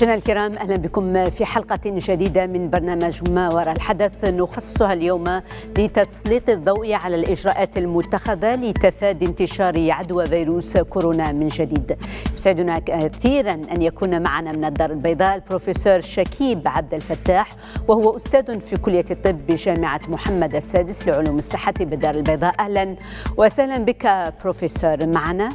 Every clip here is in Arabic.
مشاهدينا الكرام أهلا بكم في حلقة جديدة من برنامج ما وراء الحدث نخصصها اليوم لتسليط الضوء على الإجراءات المتخذة لتفادي انتشار عدوى فيروس كورونا من جديد. يسعدنا كثيرا أن يكون معنا من الدار البيضاء البروفيسور شكيب عبد الفتاح وهو أستاذ في كلية الطب بجامعة محمد السادس لعلوم الصحة بالدار البيضاء أهلا وسهلا بك بروفيسور معنا.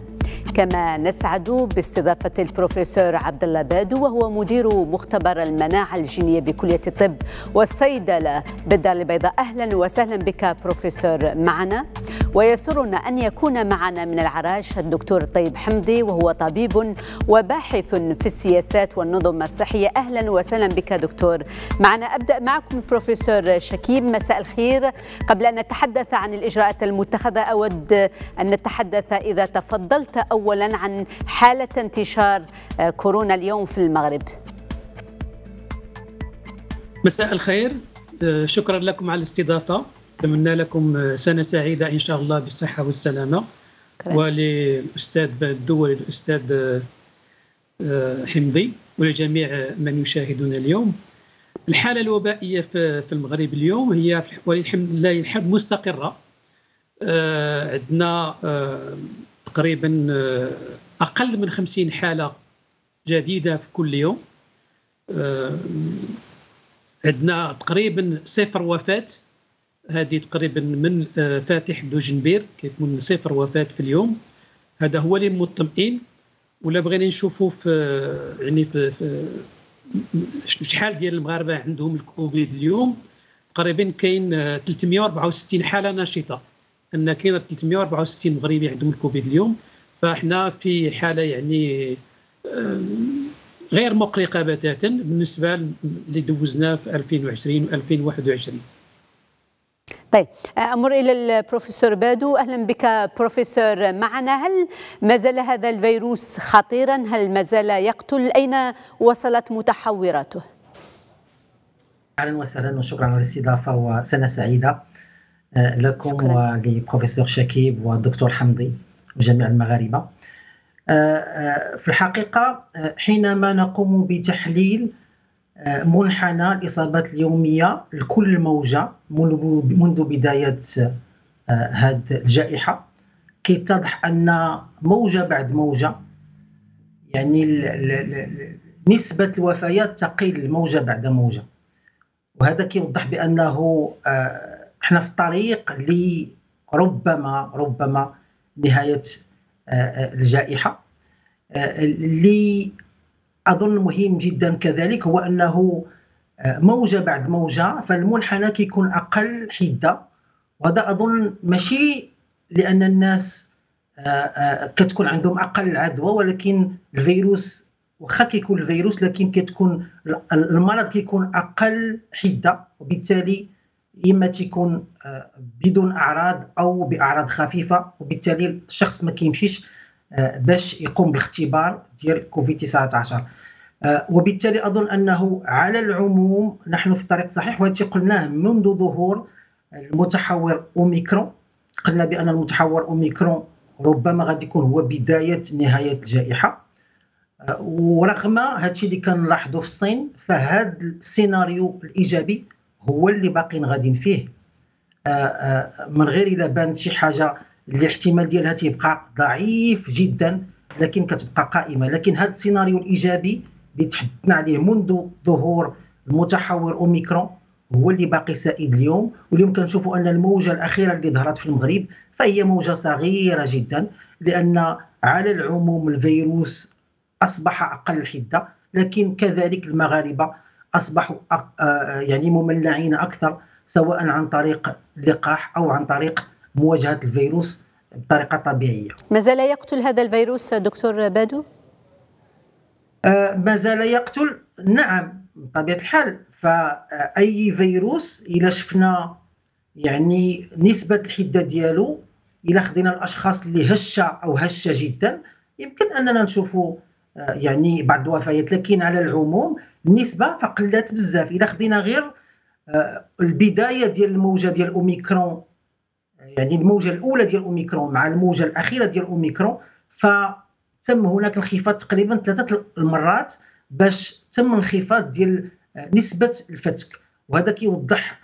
كما نسعد باستضافة البروفيسور عبد الله بادو وهو مدير مختبر المناعة الجينية بكلية الطب والصيدلة. بالدار البيضاء أهلا وسهلا بك بروفيسور معنا. ويسرنا أن يكون معنا من العراش الدكتور طيب حمدي وهو طبيب وباحث في السياسات والنظم الصحية. أهلا وسهلا بك دكتور معنا. أبدأ معكم بروفيسور شكيب. مساء الخير. قبل أن نتحدث عن الإجراءات المتخذة أود أن نتحدث إذا تفضلت اولا عن حالة انتشار كورونا اليوم في المغرب. مساء الخير. شكرا لكم على الاستضافة. أتمنى لكم سنة سعيدة إن شاء الله بالصحة والسلامة. كرم. وللاستاذ بدو وللاستاذ حمدي ولجميع من يشاهدون اليوم. الحالة الوبائية في المغرب اليوم هي وللحمد لله الحمد مستقرة. عندنا تقريبا أقل من 50 حالة جديدة في كل يوم. عندنا تقريبا صفر وفاة. هذه تقريبا من فاتح دوجنبير كيكون صفر وفاة في اليوم. هذا هو اللي مطمئن. ولا بغينا نشوفوا في يعني في شحال ديال المغاربة عندهم الكوفيد اليوم. تقريبا كاين 364 حالة نشطه أن كاين 364 مغربي عندهم الكوفيد اليوم فإحنا في حالة يعني غير مقلقة بتاتا بالنسبة اللي دوزناه في 2020 و 2021 طيب أمر إلى البروفيسور بادو. أهلا بك بروفيسور. معنا هل ما زال هذا الفيروس خطيرا؟ هل ما زال يقتل؟ أين وصلت متحوراته؟ أهلا وسهلا وشكرا على الاستضافة وسنة سعيدة. لكم ولبروفيسور شكيب والدكتور حمدي وجميع المغاربه في الحقيقة حينما نقوم بتحليل منحنى الاصابات اليومية لكل موجة منذ بداية هذه الجائحة كيتضح أن موجة بعد موجة يعني نسبة الوفيات تقل موجة بعد موجة. وهذا كيوضح بأنه إحنا في الطريق لربما ربما نهاية الجائحة. اللي أظن مهم جدا كذلك هو أنه موجة بعد موجة فالمنحنى كيكون أقل حدة. وهذا أظن ماشي لأن الناس كتكون عندهم أقل عدوى ولكن الفيروس واخا كيكون الفيروس لكن كتكون المرض كيكون أقل حدة وبالتالي إما تيكون بدون أعراض أو بأعراض خفيفة وبالتالي الشخص ما كيمشيش باش يقوم بالاختبار ديال كوفيد 19 وبالتالي أظن أنه على العموم نحن في الطريق صحيح وهذا قلناه منذ ظهور المتحور أوميكرون. قلنا بأن المتحور أوميكرون ربما غادي يكون هو بداية نهاية الجائحة. ورغم هذا الشيء اللي كنلاحظوا في الصين فهذا السيناريو الإيجابي هو اللي باقيين غاديين فيه. من غير الا بانت شي حاجة اللي الاحتمال ديالها تيبقى ضعيف جدا لكن كتبقى قائمة. لكن هذا السيناريو الإيجابي اللي تحدثنا عليه منذ ظهور المتحور أوميكرون هو اللي باقي سائد اليوم. واليوم كنشوفوا أن الموجة الأخيرة اللي ظهرت في المغرب فهي موجة صغيرة جدا لأن على العموم الفيروس أصبح أقل حدة لكن كذلك المغاربة أصبحوا يعني ممنعين أكثر سواء عن طريق اللقاح أو عن طريق مواجهة الفيروس بطريقة طبيعية. ما زال يقتل هذا الفيروس دكتور بادو؟ آه ما زال يقتل نعم بطبيعة الحال فأي فيروس اذا شفنا يعني نسبة الحدة ديالو اذا خدينا الأشخاص اللي هشة أو هشة جدا يمكن أننا نشوفوا يعني بعض الوفيات لكن على العموم النسبة فقلات بزاف. اذا خدينا غير البداية ديال الموجة ديال أوميكرون يعني الموجة الأولى ديال أوميكرون مع الموجة الأخيرة ديال أوميكرون فتم هناك انخفاض تقريبا ثلاثة المرات باش تم انخفاض ديال نسبة الفتك. وهذا كيوضح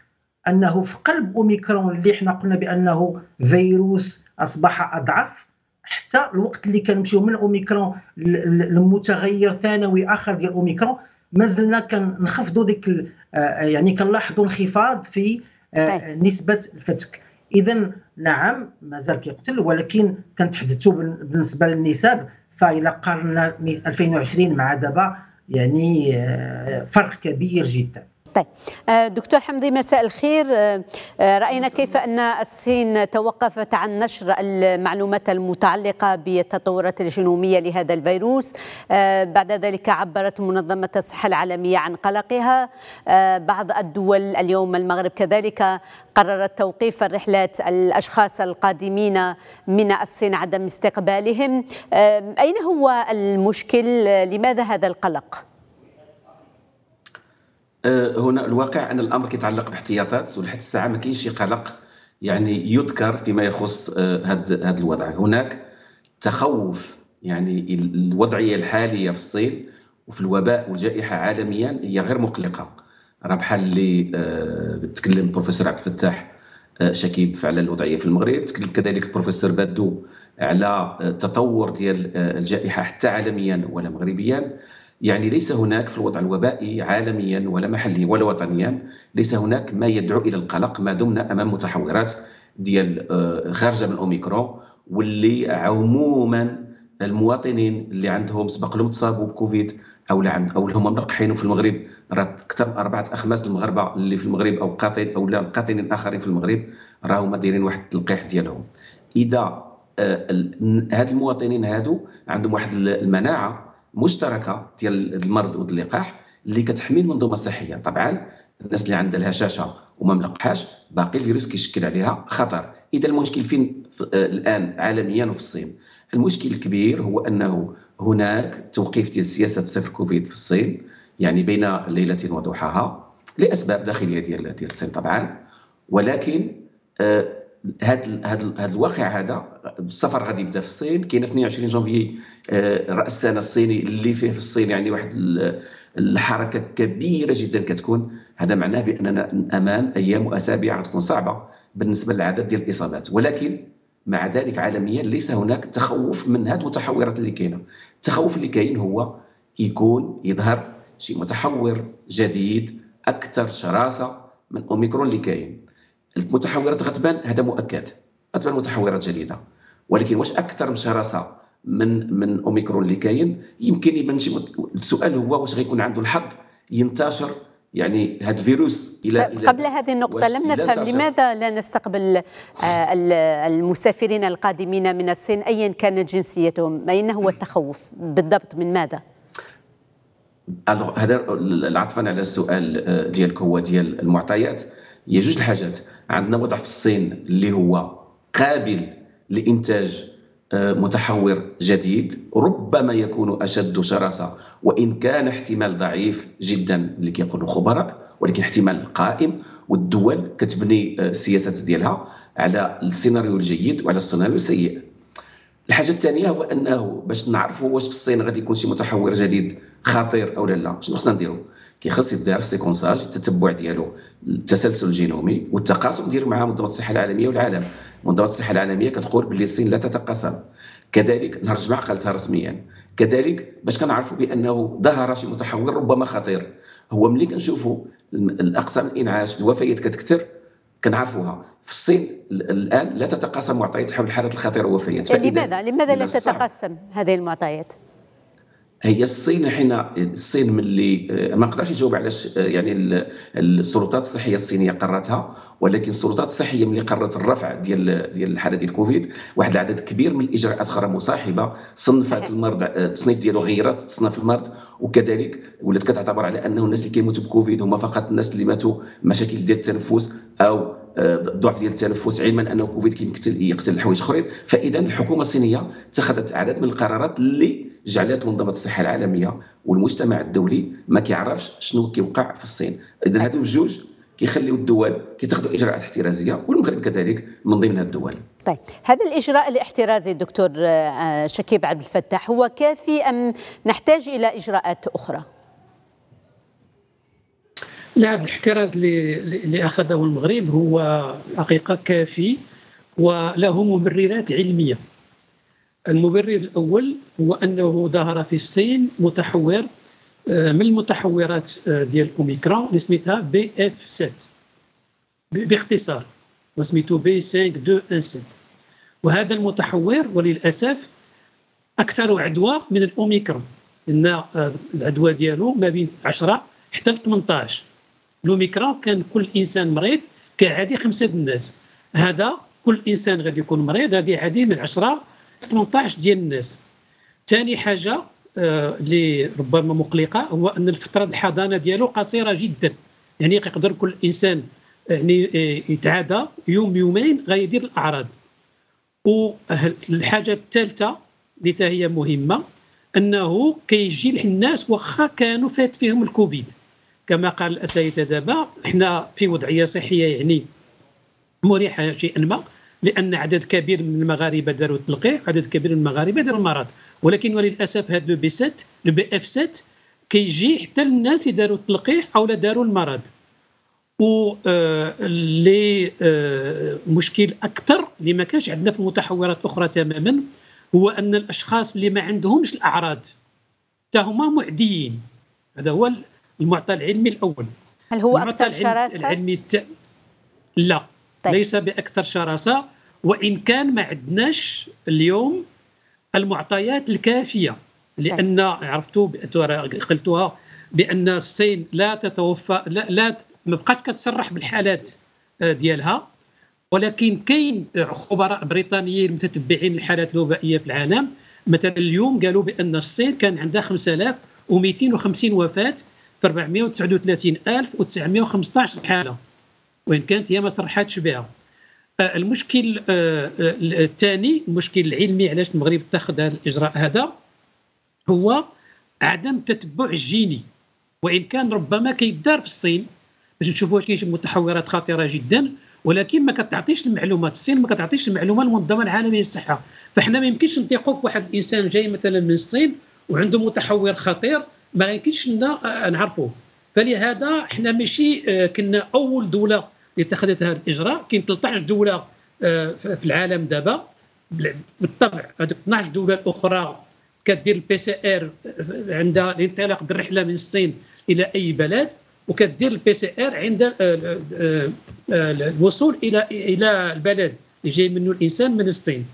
أنه في قلب أوميكرون اللي حنا قلنا بأنه فيروس أصبح أضعف حتى الوقت اللي كنمشيو من أوميكرون لمتغير ثانوي آخر ديال أوميكرون مازلنا كنخفضوا ديك آه، يعني كنلاحظوا انخفاض في آه، طيب. نسبة الفتك اذا نعم مازال كيقتل ولكن كنتحدثوا بالنسبة للنسب فإلى قارنا 2020 مع دابا يعني آه، فرق كبير جدا طيب. آه، دكتور حمدي مساء الخير. آه، آه، رأينا كيف أن الصين توقفت عن نشر المعلومات المتعلقة بالتطورات الجينومية لهذا الفيروس. بعد ذلك عبرت منظمة الصحة العالمية عن قلقها. بعض الدول اليوم المغرب كذلك قررت توقيف الرحلات الأشخاص القادمين من الصين عدم استقبالهم. أين هو المشكل؟ لماذا هذا القلق؟ آه، هنا الواقع أن الأمر كيتعلق باحتياطات ولحد الساعة ما كاينش شي قلق يعني يذكر فيما يخص هذا آه، الوضع. هناك تخوف يعني الوضعية الحالية في الصين وفي الوباء والجائحة عالميا هي غير مقلقة. راه بحال اللي آه، تكلم البروفيسور عبد الفتاح شكيب على الوضعية في المغرب. تكلم كذلك البروفيسور بادو على التطور ديال الجائحة حتى عالميا ولا مغربيا. يعني ليس هناك في الوضع الوبائي عالميا ولا محليا ولا وطنيا ليس هناك ما يدعو إلى القلق ما دمنا أمام متحورات ديال آه، خارجة من أوميكرون واللي عموما المواطنين اللي عندهم سبق لهم تصابوا بكوفيد أو عند أو اللي هما ملقحين في المغرب. راه أكثر من أربعة أخماس المغاربة اللي في المغرب أو قاطن أو لا القاطنين الاخرين في المغرب راهما دايرين واحد التلقيح ديالهم. إذا آه، هاد المواطنين هادو عندهم واحد المناعة مشتركة ديال المرض واللقاح اللي كتحمي المنظومة الصحية. طبعا الناس اللي عندها الهشاشه وما ملقحاش باقي الفيروس كيشكل عليها خطر. إذا المشكل فين الآن عالميا وفي الصين؟ المشكل الكبير هو أنه هناك توقيف ديال سياسة صفر كوفيد في الصين يعني بين ليلة وضحاها لأسباب داخلية ديال ديال الصين طبعا. ولكن آه هذا هذا هذا الواقع هذا السفر غادي يبدا في الصين. كاين 22 جونفي آه، رأس السنة الصيني اللي فيه في الصين يعني واحد الحركة كبيرة جدا كتكون. هذا معناه بأننا أمام أيام وأسابيع غتكون صعبة بالنسبة للعدد ديال الإصابات. ولكن مع ذلك عالميا ليس هناك تخوف من هذه المتحورات اللي كاينة. التخوف اللي كاين هو يكون يظهر شي متحور جديد أكثر شراسة من أوميكرون اللي كاين. المتحورات غتبان هذا مؤكد. غتبان متحورات جديدة. ولكن واش أكثر شراسه من من أوميكرون اللي كاين؟ يمكن يبان شي السؤال هو واش غيكون عنده الحظ ينتشر يعني هذا الفيروس إلى قبل هذه النقطة لم نفهم لماذا لا نستقبل آه، المسافرين القادمين من الصين ايا كانت جنسيتهم؟ اين هو التخوف؟ بالضبط من ماذا؟ هذا عطفا على السؤال آه، ديالك هو ديال المعطيات. هي جوج الحاجات. عندنا وضع في الصين اللي هو قابل لإنتاج آه، متحور جديد ربما يكون أشد شراسة وإن كان احتمال ضعيف جدا اللي كيقولوا الخبراء ولكن احتمال قائم والدول كتبني آه، السياسات ديالها على السيناريو الجيد وعلى السيناريو السيء. الحاجة الثانية هو أنه باش نعرفوا واش في الصين غادي يكون شي متحور جديد خطير أو لا لا شنو خصنا نديروا كيخص يدار séquençage ال التتبع ديالو التسلسل الجينومي والتقاسم ديالو مع منظمه الصحة العالمية والعالم. منظمه الصحة العالمية كتقول باللي الصين لا تتقاسم. كذلك نهار الجمعة قالتها رسميا. كذلك باش كنعرفوا بأنه ظهر شي متحور ربما خطير. هو ملي كنشوفوا الأقسام الإنعاش الوفيات كتكثر كنعرفوها. في الصين الآن لا تتقاسم معطيات حول الحالات الخطيره والوفيات. لماذا؟ لماذا لا تتقسم هذه المعطيات؟ هي الصين حين الصين ملي آه، ما نقدرش نجاوب علاش آه، يعني السلطات الصحية الصينية قررتها ولكن السلطات الصحية ملي قررت الرفع ديال ديال الحالة ديال كوفيد واحد العدد كبير من الإجراءات أخرى مصاحبه صنفت المرض آه، التصنيف ديالو غيرت تصنف المرض وكذلك ولات كتعتبر على أنه الناس اللي كيموتوا بكوفيد هما فقط الناس اللي ماتوا مشاكل ديال التنفس أو ضعف ديال التنفس علما أنه كوفيد كيقتل يقتل حوايج أخرين. فإذا الحكومة الصينية اتخذت عدد من القرارات اللي جعلت منظمة الصحة العالمية والمجتمع الدولي ما كيعرفش شنو كيوقع في الصين. اذا هادو بجوج كيخليو الدول كيتخذوا إجراءات احترازية والمغرب كذلك من ضمن الدول. طيب هذا الإجراء الاحترازي دكتور آه، شكيب عبد الفتاح هو كافي أم نحتاج إلى إجراءات أخرى؟ لا الاحتراز اللي اخذه المغرب هو حقيقة كافي وله مبررات علمية. المبرر الأول هو أنه ظهر في الصين متحور آه، من المتحورات آه، ديال الاوميكرون اللي سميتها BF 7 باختصار وسميتو بي 5 2 7 وهذا المتحور وللأسف أكثر عدوى من الأوميكرون لأن آه، العدوى ديالو ما بين 10 حتى ل 18 الأوميكرون كان كل إنسان مريض كعادي خمسة الناس. هذا كل إنسان غادي يكون مريض هذه عادي من 10 18 ديال الناس. ثاني حاجة آه، اللي آه ربما مقلقة هو أن الفترة الحضانة ديالو قصيرة جدا. يعني يقدر كل إنسان يعني آه، يتعادى يوم يومين غيدير الأعراض. والحاجة الثالثة اللي هي مهمة أنه كيجي الناس واخا كانوا فات فيهم الكوفيد. كما قال الأساتذة دابا إحنا في وضعية صحية يعني مريحة شيئا ما. لأن عدد كبير من المغاربة داروا التلقيح عدد كبير من المغاربة داروا المرض. ولكن وللأسف هذا لو بي 7 لو بي إف 7 كيجي حتى الناس يداروا التلقيح أو داروا المرض. و اللي آه، مشكل أكثر اللي ما كانش عندنا في متحورات أخرى تماما هو أن الأشخاص اللي ما عندهمش الأعراض حتى هما معديين. هذا هو المعطى العلمي الأول. هل هو أكثر شراسة؟ العلمي الت... لا. طيب. ليس بأكثر شراسة وإن كان ما عندناش اليوم المعطيات الكافية لأن طيب. عرفتوا قلتوها بأن الصين لا تتوفى لا, لا ما بقاش كتصرح بالحالات آه، ديالها ولكن كاين خبراء بريطانيين متتبعين الحالات الوبائية في العالم مثلا اليوم قالوا بأن الصين كان عندها 5250 وفاة في 439915 حالة وإن كانت هي ما صرحتش بها. آه، المشكل آه، آه، الثاني المشكل العلمي علاش المغرب اتخذ هذا الإجراء هذا هو عدم التتبع الجيني. وإن كان ربما كيدار في الصين باش نشوفوا واش كاين متحورات خطيرة جدا ولكن ما كتعطيش المعلومات. الصين ما كتعطيش المعلومة للمنظمة العالمية للصحة. فإحنا ما يمكنش نثيقوا في واحد الإنسان جاي مثلا من الصين وعنده متحور خطير ما يمكنش لنا نعرفوه. فلهذا إحنا ماشي كنا أول دولة اللي اتخذت هذا الإجراء. كاين 13 دولة في العالم دابا بالطبع هذوك 12 دولة الاخرى كدير ال PCR عندها الانطلاق الرحله من الصين إلى أي بلد وكدير ال PCR عند آه، آه، آه، الوصول إلى إلى البلد اللي جاي منه الإنسان من الصين.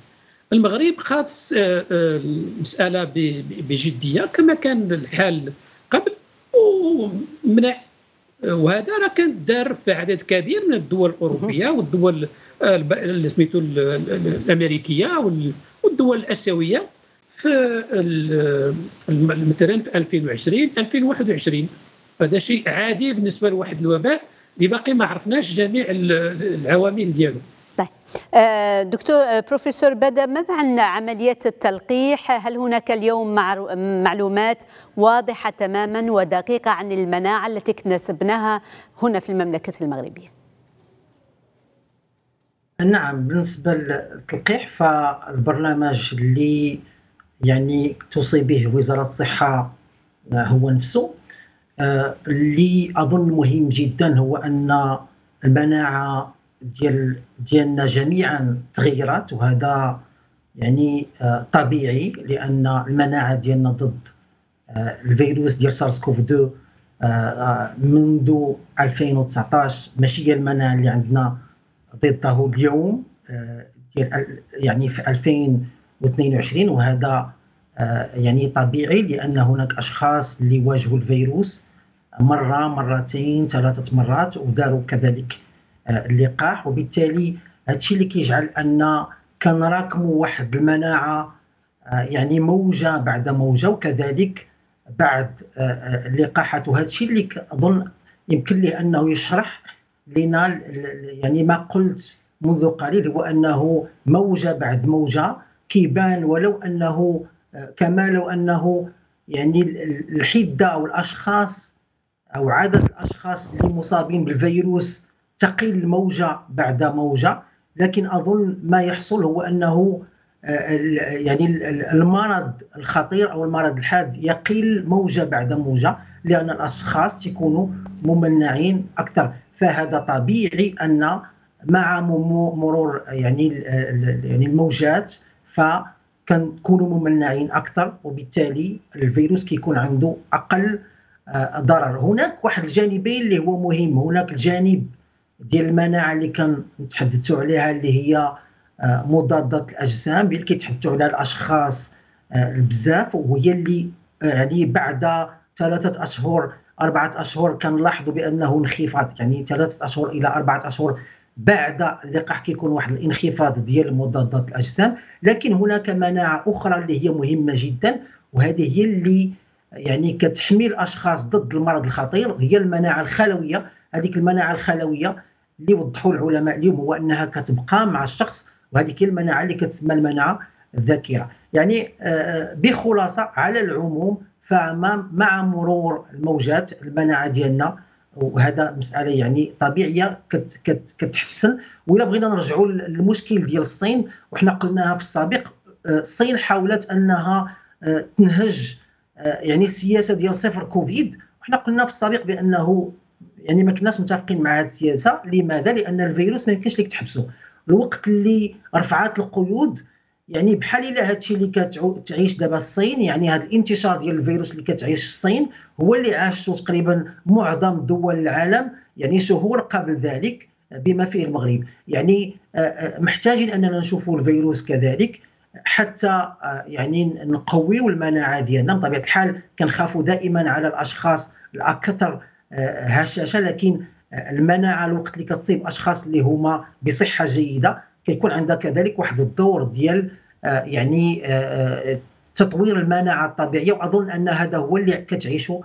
المغرب خدا المسألة بجدية كما كان الحال قبل ومنع وهذا راه كان دار في عدد كبير من الدول الأوروبية والدول اللي سميتو الأمريكية والدول الآسيوية في مثلا في 2020 2021 هذا شيء عادي بالنسبة لواحد الوباء اللي باقي ما عرفناش جميع العوامل ديالو. طيب. آه، دكتور آه، بروفيسور بدأ ماذا عن عملية التلقيح؟ هل هناك اليوم معلومات واضحة تماما ودقيقة عن المناعة التي اكتسبناها هنا في المملكة المغربية؟ نعم بالنسبة للتلقيح فالبرنامج اللي يعني توصي به وزارة الصحة هو نفسه. اللي أظن مهم جدا هو أن المناعة ديال ديالنا جميعا تغيرت وهذا يعني آه، طبيعي لأن المناعة ديالنا ضد آه، الفيروس ديال سارس كوف 2 آه، منذ 2019 ماشي هي المناعة اللي عندنا ضده اليوم ديال يعني في 2022 وهذا يعني طبيعي لأن هناك أشخاص اللي واجهوا الفيروس مرة مرتين ثلاثة مرات وداروا كذلك اللقاح وبالتالي هادشي اللي كيجعل أن كنراكموا واحد المناعة آه، يعني موجة بعد موجة وكذلك بعد آه، اللقاحات. وهذا الشيء اللي اظن يمكن له أنه يشرح لنا يعني ما قلت منذ قليل هو أنه موجة بعد موجة كيبان ولو أنه كما لو أنه يعني الحدة أو الأشخاص أو عدد الأشخاص اللي مصابين بالفيروس تقل موجه بعد موجة لكن أظن ما يحصل هو أنه يعني المرض الخطير أو المرض الحاد يقل موجة بعد موجة لأن الأشخاص تكونوا ممنعين أكثر. فهذا طبيعي أن مع مرور يعني يعني الموجات فكنكونوا ممنعين أكثر وبالتالي الفيروس كيكون عنده أقل آه، ضرر. هناك واحد الجانبين اللي هو مهم. هناك الجانب ديال المناعة اللي كنتحدثوا عليها اللي هي آه، مضادات الأجسام اللي كيتحدثوا عليها الأشخاص آه، بزاف وهي اللي يعني بعد ثلاثة أشهر أربعة أشهر كنلاحظوا بأنه انخفاض يعني ثلاثة أشهر إلى أربعة أشهر بعد اللقاح كيكون واحد الانخفاض ديال مضادات الأجسام. لكن هناك مناعة أخرى اللي هي مهمة جدا وهذه هي اللي يعني كتحمي الأشخاص ضد المرض الخطير هي المناعة الخلوية. هذيك المناعة الخلوية اللي وضحوا العلماء اليوم هو أنها كتبقى مع الشخص وهذيك المناعة اللي كتسمى المناعة الذاكرة. يعني آه، بخلاصة على العموم فمع مرور الموجات المناعة ديالنا وهذا مسألة يعني طبيعية كت كت كتحسن. وإلا بغينا نرجعوا للمشكل ديال الصين وحنا قلناها في السابق آه، الصين حاولت أنها آه، تنهج يعني السياسة ديال صفر كوفيد. وحنا قلنا في السابق بأنه يعني ما كناش متفقين مع هذه السياسة. لماذا؟ لأن الفيروس ما يمكنش لك تحبسه الوقت اللي رفعت القيود يعني بحال إلا هذا الشيء اللي كتعيش دابا الصين يعني هذا الانتشار ديال الفيروس اللي كتعيش الصين هو اللي عاشته تقريبا معظم دول العالم يعني شهور قبل ذلك بما فيه المغرب. يعني آه، آه، محتاجين أننا نشوفوا الفيروس كذلك حتى آه، يعني نقويوا المناعة ديالنا. بطبيعة الحال كنخافوا دائما على الأشخاص الأكثر هشاشه لكن المناعة الوقت اللي كتصيب أشخاص اللي هما بصحة جيدة كيكون عندها كذلك واحد الدور ديال آه، يعني آه، آه، تطوير المناعة الطبيعية وأظن أن هذا هو اللي كتعيشه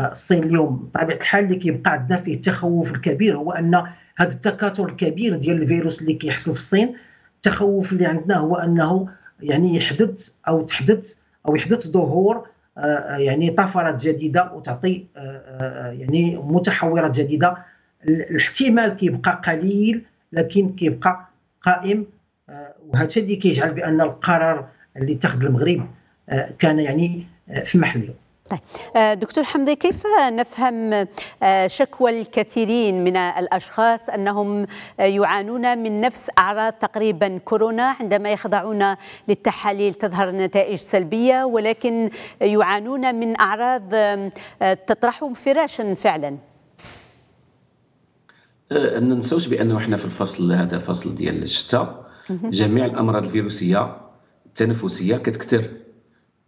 الصين اليوم. بطبيعه الحال اللي كيبقى عندنا فيه التخوف الكبير هو أن هذا التكاثر الكبير ديال الفيروس اللي كيحصل في الصين التخوف اللي عندنا هو أنه يعني يحدث أو تحدث أو يحدث ظهور يعني طفرات جديدة وتعطي يعني متحورات جديدة. الاحتمال كيبقى قليل لكن كيبقى قائم. آه، وهذا اللي كيجعل بأن القرار اللي اتخذ المغرب آه، كان يعني آه، في محله. طيب. دكتور حمدي كيف نفهم شكوى الكثيرين من الأشخاص أنهم يعانون من نفس أعراض تقريبا كورونا عندما يخضعون للتحاليل تظهر نتائج سلبية ولكن يعانون من أعراض تطرحهم فراشا فعلا؟ ما ننساوش بأنه إحنا في الفصل هذا فصل ديال الشتاء جميع الأمراض الفيروسية التنفسية كتكثر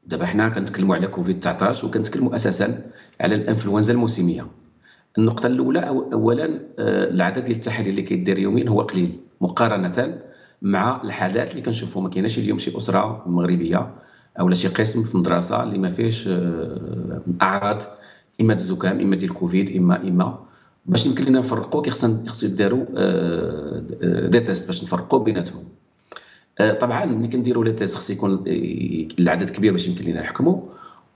دابا حنا كنتكلموا على كوفيد 19 وكنتكلموا أساسا على الإنفلونزا الموسمية. النقطة الأولى اولا آه، العدد ديال التحاليل اللي كيدير يوميا هو قليل مقارنة مع الحالات اللي كنشوفوا ما كايناش اليوم شي أسرة مغربية أو شي قسم في المدرسة اللي ما فيهش آه، أعراض إما الزكام إما ديال كوفيد اما إما باش يمكن لنا نفرقوا كيخصنا خصو يداروا آه، des tests باش نفرقوا بيناتهم. طبعا ملي كنديروا les tests خص يكون العدد كبير باش يمكن لنا نحكموا.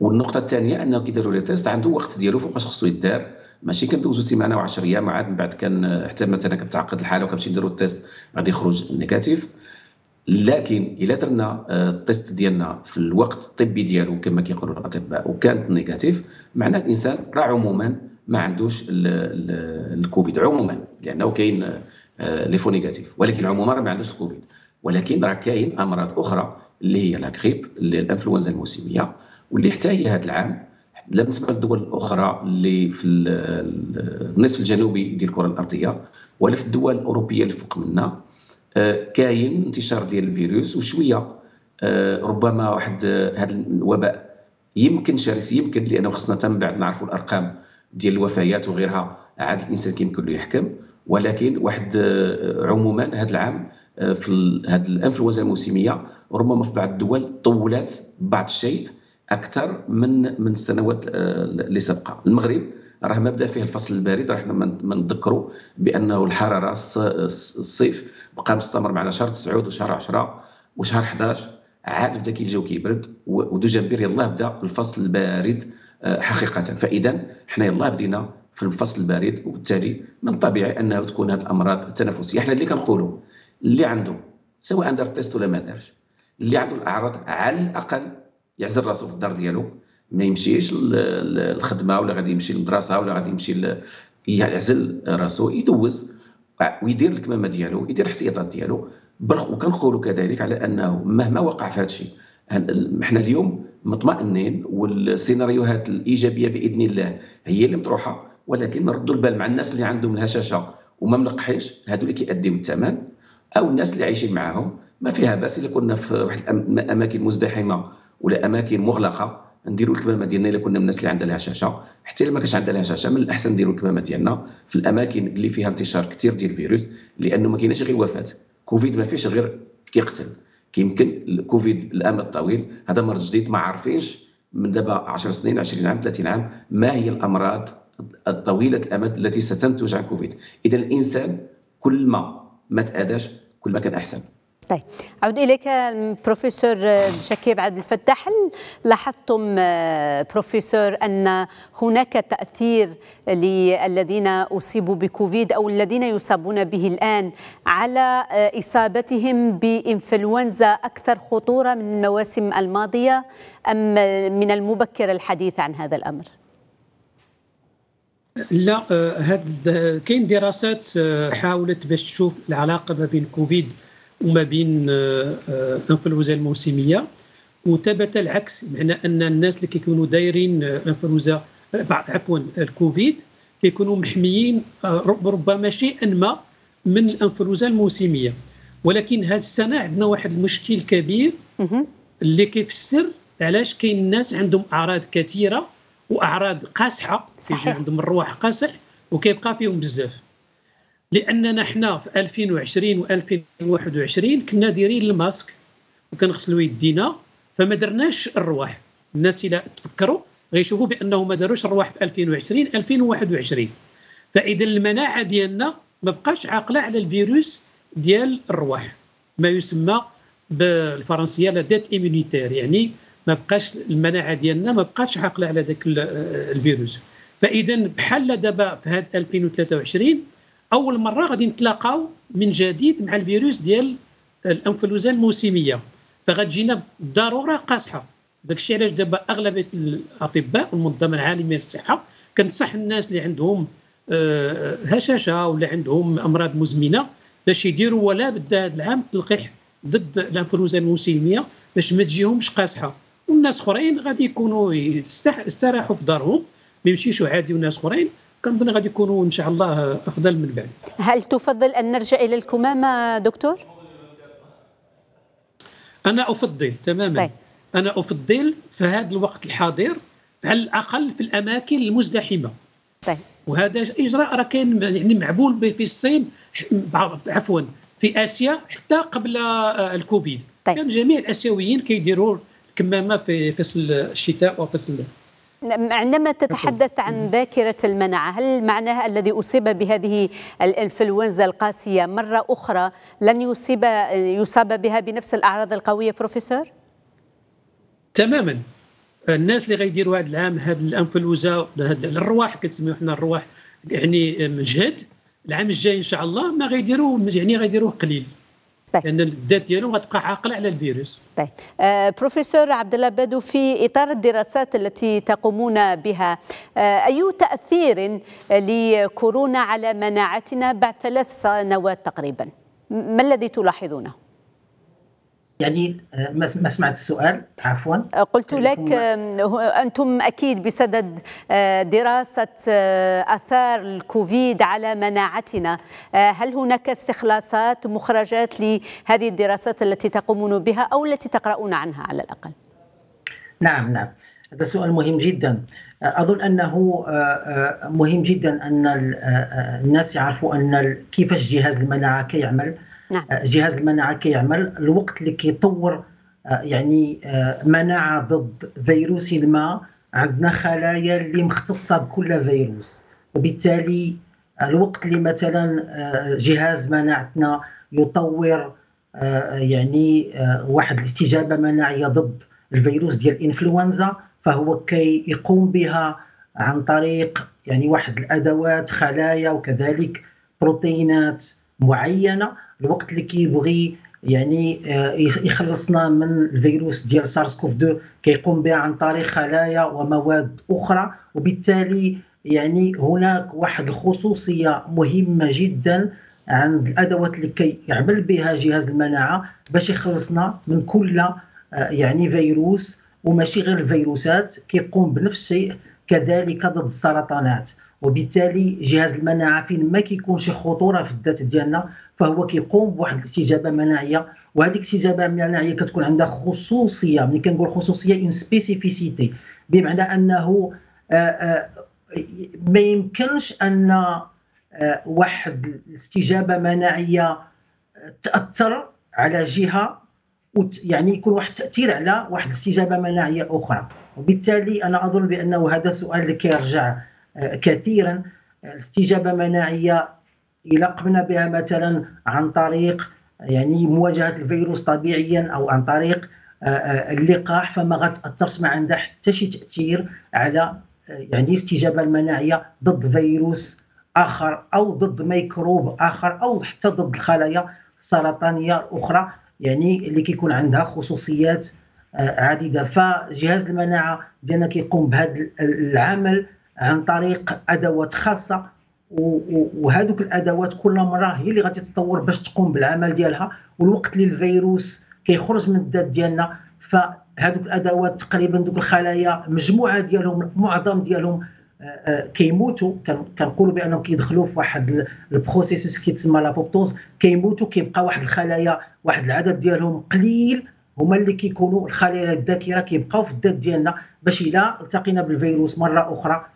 والنقطة الثانية أنه كيديروا les tests عنده وقت ديالو فوقاش خصو يدار. ماشي كندوزو سيمانة و10 أيام عاد من بعد كان حتى مثلا كتعقد الحالة وكنمشي نديروا ال test غادي يخرج négatif. لكن إلا درنا ال test ديالنا في الوقت الطبي ديالو كما كيقولوا الأطباء وكانت négatif معناه الإنسان راه عموما ما عندوش الكوفيد عموما لأنه كاين آه، les faux négatifs. ولكن عموما ما عندوش الكوفيد. ولكن راه كاين امراض أخرى اللي هي لاكريب اللي الانفلونزا الموسمية. واللي حتى هي هذا العام بالنسبة للدول الاخرى اللي في النصف الجنوبي ديال الكرة الأرضية ولا في الدول الأوروبية اللي فوق منا آه، كاين انتشار ديال الفيروس وشوية آه، ربما واحد هذا الوباء يمكن شرس يمكن لأنه خصنا من بعد نعرفوا الأرقام ديال الوفيات وغيرها عاد الإنسان كيمكن له يحكم. ولكن واحد آه، عموما هذا العام آه، في هذه الانفلونزا الموسمية. ربما في بعض الدول طولت بعض الشيء أكثر من من السنوات آه، اللي سبقه المغرب راه ما بدا فيه الفصل البارد راه حنا ما نذكروا بأنه الحرارة الصيف بقى مستمر معنا شهر 9 وشهر 10 وشهر 11 عاد بدا كي الجو كيبرد ودجنبير يلاه بدا الفصل البارد آه، حقيقة. فإذا حنا يلاه بدينا في الفصل البارد وبالتالي من الطبيعي أنه تكون هذه الأمراض التنفسيه حنا اللي كنقولوا اللي عنده سواء دار التيست ولا ما دارش اللي عنده الأعراض على الأقل يعزل راسو في الدار ديالو ما يمشيش للخدمة ولا غادي يمشي للمدرسة ولا غادي يمشي يعزل راسو يدوز ويدير الكمامة ديالو يدير الاحتياطات ديالو. وكنقولوا كذلك على أنه مهما وقع في هذا الشيء إحنا اليوم مطمئنين والسيناريوهات الإيجابية بإذن الله هي اللي مطروحة ولكن نردوا البال مع الناس اللي عندهم الهشاشة وما ملقحيش هادو اللي كيأديو الثمن أو الناس اللي عايشين معاهم ما فيها بأس. الا كنا في واحد الاماكن مزدحمة ولا أماكن مغلقة نديروا الكمامة ديالنا. الا كنا من الناس اللي عندها الهشاشة حتى إلا ما كانش عندها الهشاشة من الأحسن نديروا الكمامة ديالنا في الأماكن اللي فيها انتشار كثير ديال الفيروس لأنه ما كايناش غير وفاة. كوفيد ما فيش غير كيقتل. كيمكن الكوفيد الامد الطويل هذا مرض جديد ما عارفينش من دابا 10 سنين 20 عام 30 عام ما هي الأمراض الطويلة الأمد التي ستنتج عن كوفيد. إذا الإنسان كل ما ما تاداش كل ما كان أحسن طيب أعود إليك بروفيسور شكيب عبد الفتاح لاحظتم بروفيسور أن هناك تأثير للذين أصيبوا بكوفيد أو الذين يصابون به الآن على إصابتهم بإنفلونزا أكثر خطورة من المواسم الماضية أم من المبكر الحديث عن هذا الأمر؟ لا هاد كاين دراسات حاولت باش تشوف العلاقة ما بين كوفيد وما بين إنفلونزا الموسمية. وثبت العكس معنى أن الناس اللي كيكونوا دايرين إنفلونزا عفوا الكوفيد كيكونوا محميين ربما شيئا ما من الإنفلونزا الموسمية. ولكن هذه السنة عندنا واحد المشكل كبير اللي كيفسر علاش كاين الناس عندهم أعراض كثيرة وأعراض قاصحه صحيح. عندهم الروح قاصح وكيبقى فيهم بزاف. لأننا حنا في 2020 و 2021 كنا دايرين الماسك وكنغسلوا يدينا فما درناش الرواح الناس إلى تفكروا غيشوفوا بأنه ما داروش الرواح في 2020 2021 فإذا المناعة ديالنا ما بقاش عاقلة على الفيروس ديال الرواح ما يسمى بالفرنسية لا ديت ايمونيتير يعني ما بقاش المناعة ديالنا ما بقاش عاقلة على ذاك الفيروس. فإذا بحال دابا في هذا 2023 أول مرة غادي نتلاقاو من جديد مع الفيروس ديال الانفلونزا الموسمية. فغتجينا ضروره قاصحة. داكشي علاش دابا أغلبية الأطباء والمنظمة العالمية للصحة كنصح الناس اللي عندهم هشاشة ولا عندهم أمراض مزمنة باش يديروا ولا بد هذا العام تلقيح ضد الانفلونزا الموسمية باش ما تجيهمش قاصحة. والناس اخرين غادي يكونوا يستراحوا في دارهم. ما يمشيشوا عادي وناس اخرين. كنظن غادي يكونوا إن شاء الله أفضل من بعد. هل تفضل أن نرجع إلى الكمامة دكتور؟ أنا أفضل تماما. طيب. أنا أفضل في هذا الوقت الحاضر على الأقل في الأماكن المزدحمة. طيب. وهذا إجراء راه كاين يعني معبول في الصين عفوا في آسيا حتى قبل الكوفيد. طيب. كان جميع الآسيويين كيديروا الكمامه في فصل الشتاء وفصل عندما تتحدث عن ذاكرة المناعة هل معناها الذي أصيب بهذه الإنفلونزا القاسية مرة أخرى لن يصيب يصاب بها بنفس الأعراض القوية بروفيسور؟ تماما. الناس اللي غيديروا هذا العام هذا الإنفلونزا الرواح كنسميو حنا الرواح يعني مجهد. العام الجاي إن شاء الله ما غيديروا يعني غيديروه قليل. طيب. لأن الذات ديالهم غتبقى عاقلة على الفيروس. طيب. آه بروفيسور عبد الله بادو في إطار الدراسات التي تقومون بها آه أي تأثير لكورونا على مناعتنا بعد ثلاث سنوات تقريبا؟ ما الذي تلاحظونه؟ يعني ما سمعت السؤال. عفوا. قلت لك أنتم أكيد بصدد دراسة آثار الكوفيد على مناعتنا. هل هناك استخلاصات مخرجات لهذه الدراسات التي تقومون بها أو التي تقرؤون عنها على الأقل؟ نعم نعم. هذا سؤال مهم جدا. أظن أنه مهم جدا أن الناس يعرفوا أن كيفاش جهاز المناعة كيعمل. نعم. جهاز المناعة كيعمل. الوقت اللي كيطور يعني مناعة ضد فيروس ما عندنا خلايا اللي مختصة بكل فيروس. وبالتالي الوقت اللي مثلا جهاز مناعتنا يطور يعني واحد الاستجابة مناعية ضد الفيروس ديال الانفلونزا فهو كي يقوم بها عن طريق يعني واحد الأدوات خلايا وكذلك بروتينات معينة. الوقت اللي كيبغي يعني آه، يخلصنا من الفيروس ديال سارس كوف 2 كيقوم بها عن طريق خلايا ومواد أخرى. وبالتالي يعني هناك واحد الخصوصية مهمة جدا عند الأدوات اللي كيعمل بها جهاز المناعة باش يخلصنا من كل آه، يعني فيروس. وماشي غير الفيروسات كيقوم بنفس الشيء كذلك ضد السرطانات. وبالتالي جهاز المناعة فين ما كيكون شي خطورة في الذات ديالنا فهو كيقوم بواحد الاستجابة مناعية وهذيك الاستجابة المناعيه كتكون عندها خصوصية ملي كنقول خصوصية une spécificité بمعنى أنه آه، آه، ما يمكنش أن آه، واحد الاستجابة مناعية تأثر على جهة يعني يكون واحد التاثير على واحد الاستجابة مناعية أخرى. وبالتالي أنا أظن بأنه هذا سؤال اللي كيرجع كثيرا. الاستجابة المناعيه إلى قمنا بها مثلا عن طريق يعني مواجهة الفيروس طبيعيا أو عن طريق آه، آه، اللقاح فما غتأثرش ما عندها حتى شي تأثير على آه، يعني الاستجابه المناعية ضد فيروس آخر أو ضد ميكروب آخر أو حتى ضد الخلايا السرطانية الأخرى يعني اللي كيكون عندها خصوصيات عديدة. فجهاز المناعة ديالنا كيقوم بهذا العمل عن طريق أدوات خاصة وهذوك الأدوات كل مرة هي اللي غادي تتطور باش تقوم بالعمل ديالها والوقت اللي الفيروس كيخرج من الذات ديالنا. فهذوك الأدوات تقريبا دوك الخلايا مجموعة ديالهم معظم ديالهم آه، آه، كيموتوا. كنقولوا بأنهم كيدخلوا في واحد البروسيسوس كيتسمى لابوبتوز. كيموتوا كيبقى واحد الخلايا واحد العدد ديالهم قليل. هما اللي كيكونوا الخلايا الذاكرة كيبقاو في الذات ديالنا باش إلا التقينا بالفيروس مرة أخرى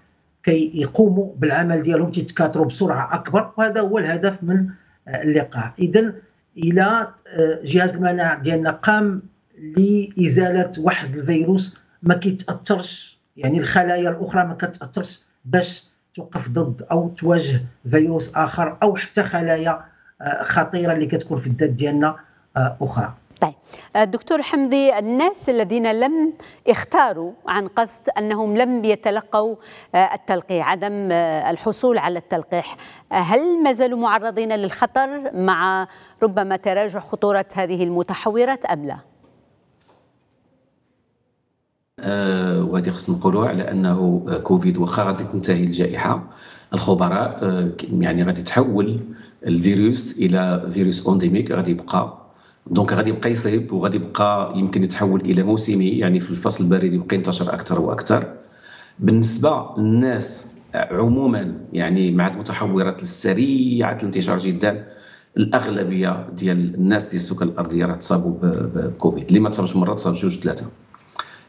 كيقوموا بالعمل ديالهم تيتكاثروا بسرعة أكبر. وهذا هو الهدف من آه، اللقاح اذا إلى آه، جهاز المناعة ديالنا قام لإزالة واحد الفيروس ما كيتأثرش يعني الخلايا الأخرى ما كتأثرش باش توقف ضد أو تواجه فيروس آخر أو حتى خلايا آه، خطيرة اللي كتكون في الذات ديالنا أخرى. طيب الدكتور حمدي الناس الذين لم اختاروا عن قصد أنهم لم يتلقوا آه، التلقيح عدم آه، الحصول على التلقيح هل ما زالوا معرضين للخطر مع ربما تراجع خطورة هذه المتحورات أم لا؟ آه وهذه خصنا نقولوا على أنه كوفيد واخا غادي تنتهي الجائحة الخبراء آه يعني غادي تحول الفيروس إلى فيروس endémique غادي يبقى donc غادي يبقى يصيب وغادي يبقى يمكن يتحول إلى موسمي يعني في الفصل البارد يبقى ينتشر أكثر وأكثر. بالنسبة للناس عموما يعني مع المتحورات السريعة الانتشار جدا الأغلبية ديال الناس ديال السكان الأرضية راه تصابوا بكوفيد. اللي ما تصابش مرة تصاب جوج ثلاثة.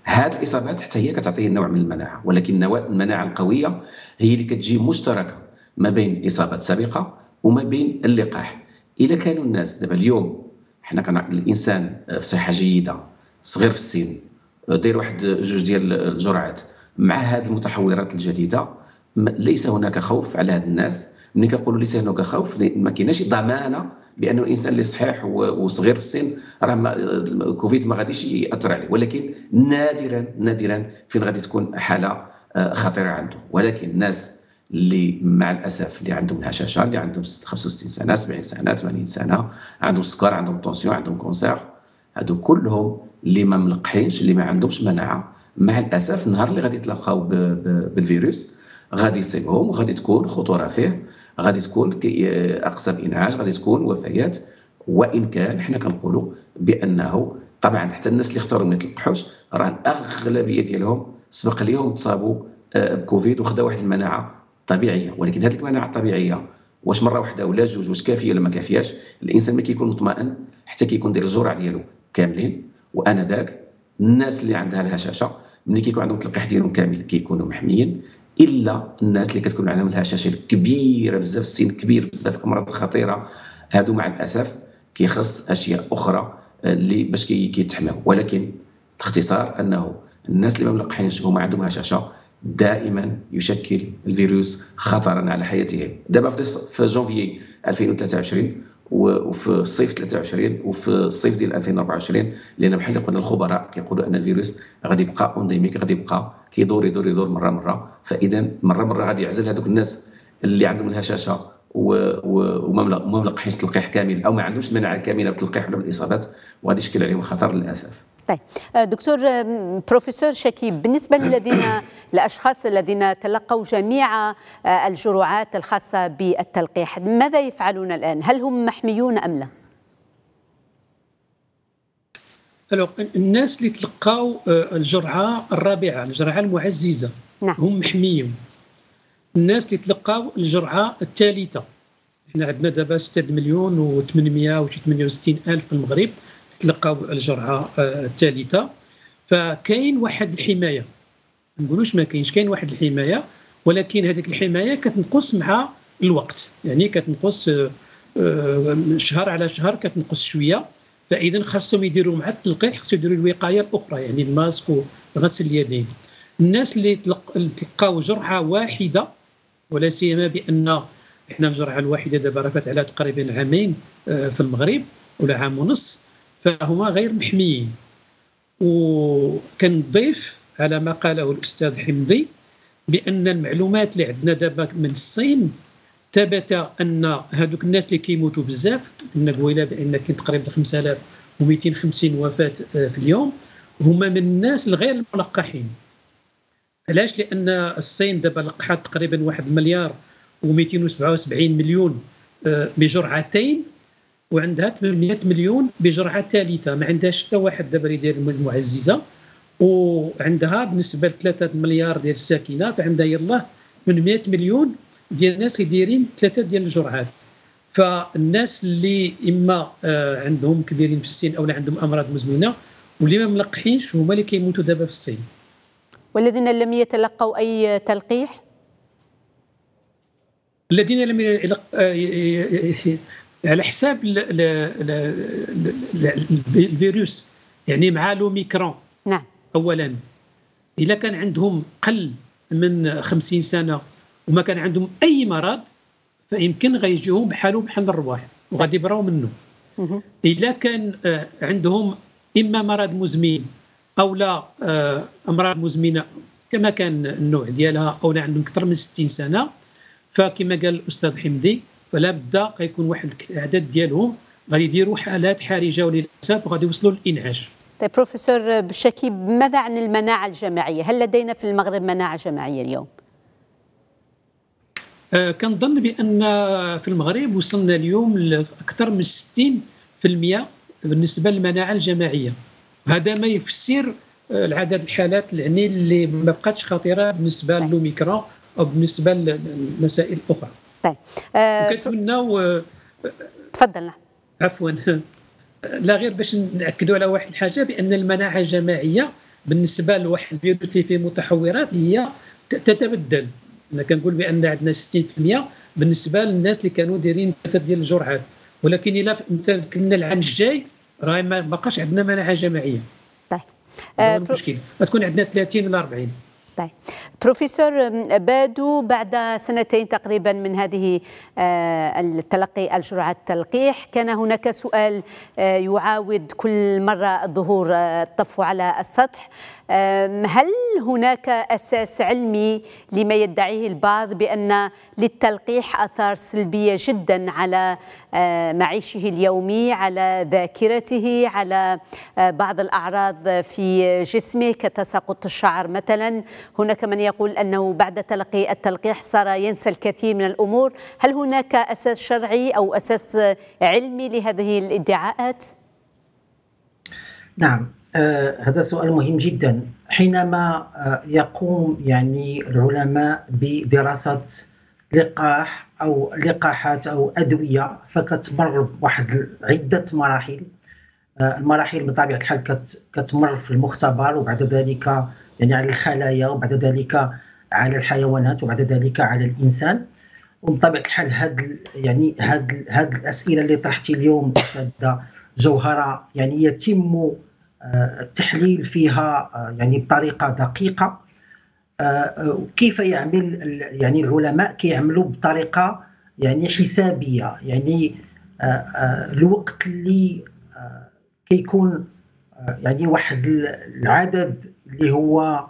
هذه الإصابات حتى هي كتعطيه نوع من المناعة ولكن المناعة القوية هي اللي كتجي مشتركة ما بين إصابات سابقة وما بين اللقاح. اذا كانوا الناس دابا اليوم حنا كان الإنسان في صحة جيدة صغير في السن داير واحد جوج ديال الجرعات مع هذه المتحورات الجديدة ليس هناك خوف على هاد الناس. ملي كنقولوا ليس هناك خوف ما كايناش ضمانة بانه الانسان اللي صحيح وصغير في السن راه الكوفيد ما غاديش يأثر عليه. ولكن نادرا نادرا فين غادي تكون حالة آه، خطيرة عنده. ولكن الناس اللي مع الأسف اللي عندهم الهشاشه اللي عندهم 65 سنة 70 سنة 80 سنة عندهم سكر عندهم tension عندهم cancer. هادو كلهم اللي ما ملقحينش اللي ما عندهمش مناعة. مع الأسف النهار اللي غادي يتلاقاو بالفيروس غادي يصيبهم وغادي تكون خطورة فيه غادي تكون اقصى إنعاش غادي تكون وفيات. وإن كان حنا كنقولوا بأنه طبعا حتى الناس اللي اختاروا ما يتلقحوش راه الأغلبية ديالهم سبق ليهم تصابوا آه، بكوفيد وخداو واحد المناعة. طبيعية. ولكن هذيك المناعة الطبيعيه واش مرة واحدة ولا جوج واش كافية ولا ما كافياش الإنسان ما كيكون مطمئن حتى كيكون داير الجرعه ديالو كاملين. وأنا ذاك الناس اللي عندها الهشاشة ملي كيكون عندهم التلقيح ديالهم كامل كيكونوا محميين. إلا الناس اللي كتكون عندهم الهشاشة الكبيرة بزاف السن كبير بزاف الامراض الخطيره هادو مع الأسف كيخص أشياء أخرى اللي باش كيتحماو. ولكن باختصار أنه الناس اللي ما ملقحينش هما عندهم هشاشة دائما يشكل الفيروس خطرا على حياتهم دابا في جونفي 2023 وفي الصيف 23 وفي الصيف ديال 2024 لأن بحال اللي قلنا الخبراء كيقولوا أن الفيروس غادي يبقى انديميك غادي يبقى كيدور يدور يدور مرة مرة فاذا مرة مرة غادي يعزل هذوك الناس اللي عندهم الهشاشة وما ملقحينش تلقيح كامل أو ما عندوش مناعة كاملة بالتلقيح ولا بالإصابات وهذا يشكل عليهم خطر للأسف. طيب آه، دكتور بروفيسور شكيب بالنسبة للذين الأشخاص الذين تلقوا جميع آه، الجرعات الخاصة بالتلقيح ماذا يفعلون الآن؟ هل هم محميون أم لا؟ الناس اللي تلقاو آه، الجرعة الرابعة الجرعة المعززة نعم. هم محميين الناس اللي تلقاو الجرعة الثالثة إحنا عندنا دابا 6 مليون و 868 ألف في المغرب تلقاو الجرعة آه، الثالثة. فكاين واحد الحماية. ما نقولوش ما كاينش كاين واحد الحماية ولكن هذيك الحماية كتنقص مع الوقت. يعني كتنقص آه، آه، شهر على شهر كتنقص شوية. فإذا خاصهم يديروا مع التلقيح خاصهم يديروا الوقاية الأخرى يعني الماسك وغسل اليدين. الناس اللي تلقاو جرعة واحدة ولا سيما بأن إحنا الجرعة الواحدة دابا رفعت على تقريبا عامين في المغرب ولا عام ونص. فهما غير محميين. وكنضيف على ما قاله الأستاذ حمدي بأن المعلومات اللي عندنا دابا من الصين ثبت أن هذوك الناس اللي كيموتوا بزاف قلنا قويله بأن كاين تقريبا 5250 وفاة آه، في اليوم هما من الناس الغير الملقحين علاش؟ لأن الصين دابا لقحت تقريبا واحد المليار و277 مليون آه، بجرعتين وعندها 800 مليون بجرعة ثالثة. ما عندهاش حتى واحد دابا يدير المعززه وعندها بالنسبة ل 3 مليار ديال الساكنة فعندها يلاه 800 مليون ديال الناس يديرين ثلاثة ديال الجرعات. فالناس اللي إما آه، عندهم كبيرين في السن أو عندهم أمراض مزمنة واللي ما ملقحينش هما اللي كيموتوا دابا في الصين والذين لم يتلقوا أي تلقيح؟ الذين لم على حساب الفيروس يعني مع لوميكرون. نعم. اولا إذا كان عندهم قل من 50 سنة وما كان عندهم أي مرض فيمكن غيجيهم بحالهم بحال الرواح وغادي يبراو منه. إذا كان آه، عندهم إما مرض مزمن أو لا آه، أمراض مزمنة كما كان النوع ديالها أو لا عندهم أكثر من 60 سنة فكما قال الأستاذ حمدي فلا بد غيكون واحد العدد ديالهم غادي يديروا حالات حرجة وللأسف وغادي يوصلوا للانعاش طيب بروفيسور بشكي ماذا عن المناعة الجماعية؟ هل لدينا في المغرب مناعة جماعية اليوم؟ آه كنظن بأن في المغرب وصلنا اليوم لأكثر من 60% بالنسبة للمناعة الجماعية هذا ما يفسر آه، العدد الحالات يعني اللي ما بقاتش خطيرة بالنسبة طيب. للوميكرون أو بالنسبة للمسائل الأخرى طيب. آه كنتمناو تفضل عفوا. لا غير باش نأكدوا على واحد الحاجة بأن المناعة الجماعية بالنسبة لواحد الفيروس اللي فيه متحورات هي تتبدل. أنا كنقول بأن عندنا 60% بالنسبة للناس اللي كانوا دايرين ثلاثة ديال الجرعات ولكن إلا كنا العام الجاي راه ما بقاش عندنا مناعة جماعية. طيب. آه المشكل. تكون عندنا 30 ولا 40 طيب. بروفيسور بادو بعد سنتين تقريبا من هذه آه، التلقي الجرعة التلقيح كان هناك سؤال آه، يعاود كل مرة ظهور آه، الطفو على السطح. هل هناك أساس علمي لما يدعيه البعض بأن للتلقيح آثار سلبية جدا على معيشه اليومي على ذاكرته على بعض الأعراض في جسمه كتساقط الشعر مثلا؟ هناك من يقول أنه بعد تلقي التلقيح صار ينسى الكثير من الأمور. هل هناك أساس شرعي أو أساس علمي لهذه الادعاءات؟ نعم. آه هذا سؤال مهم جدا. حينما آه يقوم يعني العلماء بدراسة لقاح أو لقاحات أو أدوية فكتمر بواحد عدة مراحل. آه المراحل بطبيعة الحال كتمر في المختبر وبعد ذلك يعني على الخلايا وبعد ذلك على الحيوانات وبعد ذلك على الإنسان. وبطبيعة الحال هاد يعني هاد هاد الأسئلة اللي طرحتي اليوم أستاذة جوهره يعني يتم آه، التحليل فيها آه، يعني بطريقة دقيقة. آه، كيف يعمل يعني العلماء كيعملوا بطريقة يعني حسابية؟ يعني الوقت اللي كيكون يعني واحد العدد اللي هو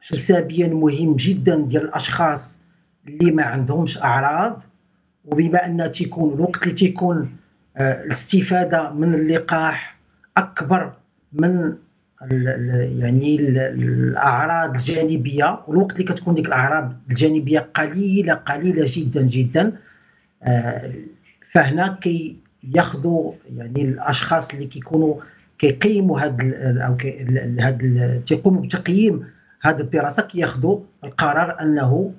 حسابيا مهم جدا ديال الأشخاص اللي ما عندهمش أعراض وبما أن تيكون الوقت اللي تيكون آه، الاستفادة من اللقاح أكبر من يعني الأعراض الجانبية والوقت اللي كتكون ديك الأعراض الجانبية قليلة قليلة جدا جدا آه، فهنا كي ياخذوا يعني الأشخاص اللي كيكونوا كيقيموا هاد أو هاد تيقوموا بتقييم هذه الدراسة كياخذوا القرار أنه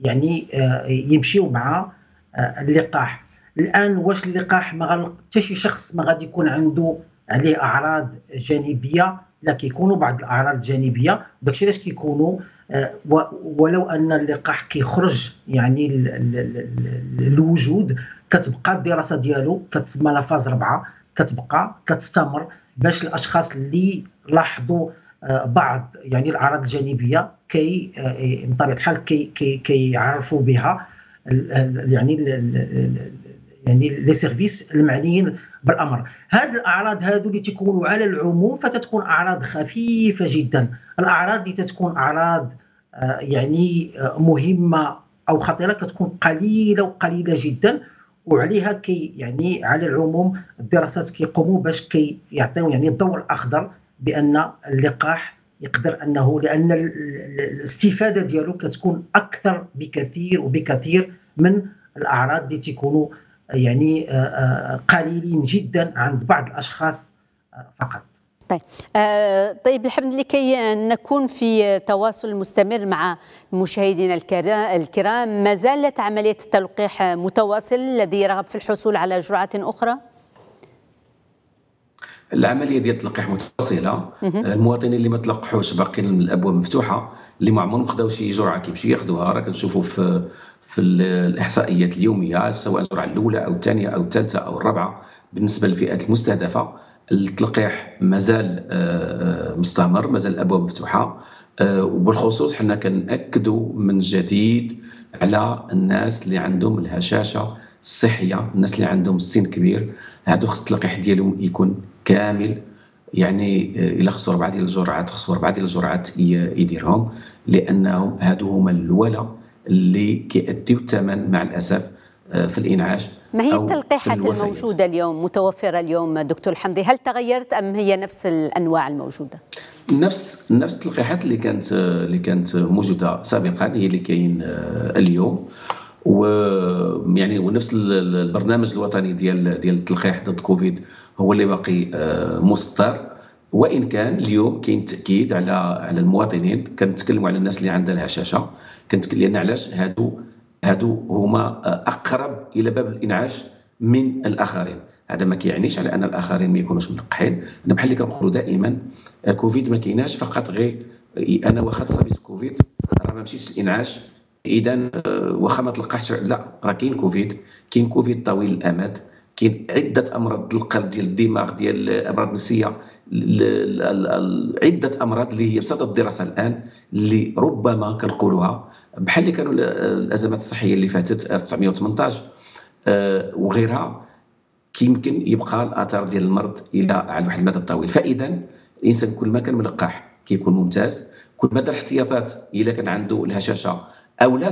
يعني آه، يمشيوا مع آه، اللقاح. الآن واش اللقاح ما حتى شي شخص ما غادي يكون عنده عليه أعراض جانبية لا كيكونوا بعض الأعراض الجانبية. داكشي علاش كيكونوا آه، ولو أن اللقاح كيخرج يعني الوجود كتبقى الدراسة ديالو كتسمى la phase 4 كتبقى كتستمر باش الأشخاص اللي لاحظوا آه، بعض يعني الأعراض الجانبية كي آه، بطبيعة الحال كي كي كيعرفوا بها يعني يعني les services المعنيين بالأمر. هذه الأعراض هذو اللي تكونوا على العموم فتتكون أعراض خفيفة جدا. الأعراض اللي تتكون أعراض آه، يعني مهمة أو خطيرة كتكون قليلة وقليلة جدا. وعليها كي يعني على العموم الدراسات كيقوموا باش كي يعطيو يعني الضوء الأخضر بأن اللقاح يقدر أنه لأن الاستفادة ديالو كتكون أكثر بكثير وبكثير من الأعراض اللي تيكونوا يعني آه، آه، قليلين جدا عند بعض الأشخاص آه، فقط. طيب. آه طيب الحمد لكي نكون في تواصل مستمر مع مشاهدينا الكرام. ما زالت عملية التلقيح متواصل الذي يرغب في الحصول على جرعة أخرى؟ العملية ديال التلقيح متواصلة. المواطنين اللي ما تلقحوش باقيين الأبواب مفتوحة اللي ما عمرهم خداو شي جرعة كيمشيو ياخذوها راه كنشوفوا في في الإحصائيات اليومية سواء الجرعة الأولى أو الثانية أو الثالثة أو الرابعة بالنسبة للفئات المستهدفة. التلقيح مازال آه، آه، مستمر مازال الأبواب مفتوحة. آه، وبالخصوص حنا كنأكدوا من جديد على الناس اللي عندهم الهشاشة الصحية الناس اللي عندهم السن كبير. هادو خص التلقيح ديالهم يكون كامل. يعني إلا خصو أربعة ديال الجرعات خصو أربعة ديال الجرعات يديرهم. لأنهم هادو هما الولا اللي كيأديو الثمن مع الأسف. في الإنعاش ما هي التلقيحات الموجودة اليوم متوفرة اليوم دكتور حمدي؟ هل تغيرت أم هي نفس الأنواع الموجودة؟ نفس نفس التلقيحات اللي كانت اللي كانت موجودة سابقا هي اللي كاين آه، اليوم. و يعني ونفس البرنامج الوطني ديال ديال التلقيح ضد كوفيد هو اللي باقي آه، مسطر. وإن كان اليوم كاين تأكيد على على المواطنين. كنتكلموا على الناس اللي عندها الهشاشة. كنتكلم لأن علاش هادو هادو هما أقرب إلى باب الإنعاش من الآخرين. هذا ما كيعنيش على أن الآخرين ما يكونوش ملقحين. أنا بحال اللي كنقولوا دائما كوفيد ما كايناش فقط غير أنا واخا تصابيت كوفيد راه ما مشيتش الانعاش اذا واخا ما تلقاحش لا راه كاين كوفيد. كاين كوفيد طويل الأمد. كاين عدة أمراض القلب ديال الدماغ ديال الأمراض النفسية عدة أمراض اللي هي بصدد الدراسة الآن اللي ربما كنقولوها بحال اللي كانوا الأزمات الصحية اللي فاتت 1918 آه، وغيرها كيمكن يبقى الاثار ديال المرض إلى على واحد المدى طويل. فإذا الإنسان كل ما كان ملقح كيكون ممتاز كل ما دار احتياطات إلا كان عنده الهشاشة أو لا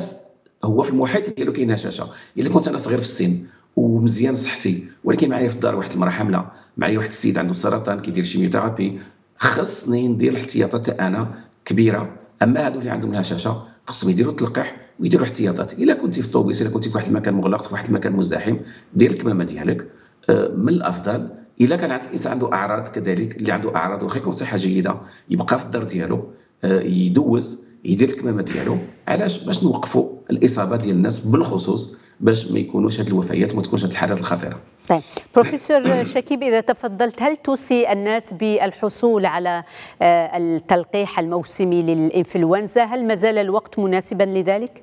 هو في المحيط ديالو كاين هشاشة. إلا كنت أنا صغير في السن ومزيان صحتي ولكن معايا في الدار واحد المراه حامله معايا واحد السيد عنده سرطان كيدير chimiothérapie خصني ندير الاحتياطات أنا كبيرة. أما هادو اللي عندهم الهشاشة خصهم يديروا التلقيح ويديروا احتياطات. إلا كنتي في الطوبيس إلا كنتي في واحد المكان مغلق في واحد المكان مزدحم دير الكمامة ديالك. آه، من الأفضل إلا كان عند الإنسان عنده أعراض كذلك اللي عنده أعراض واخا يكون صحة جيدة يبقى في الدار ديالو آه، يدوز يدير الكمامة ديالو علاش باش نوقفوا الإصابة ديال الناس بالخصوص باش ما يكونوش هذه الوفيات وما تكونش هذه الحالات الخطيرة. طيب بروفيسور شكيب إذا تفضلت هل توصي الناس بالحصول على آه، التلقيح الموسمي للإنفلونزا؟ هل ما زال الوقت مناسبا لذلك؟